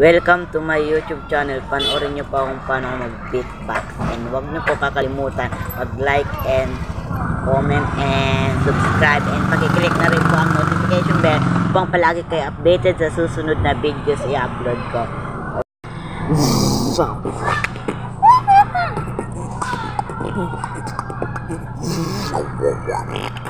Welcome to my YouTube channel. Panoorin nyo pa kung paano mag-beatbox. And huwag nyo po kakalimutan mag-like and comment and subscribe. And pag-click na rin po ang notification bell upang palagi kayo updated sa susunod na videos i-upload ko. Okay.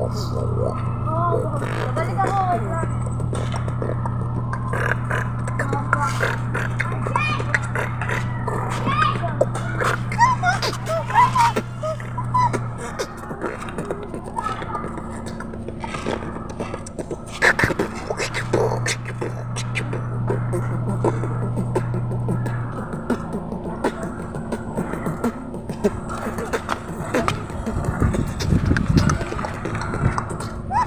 you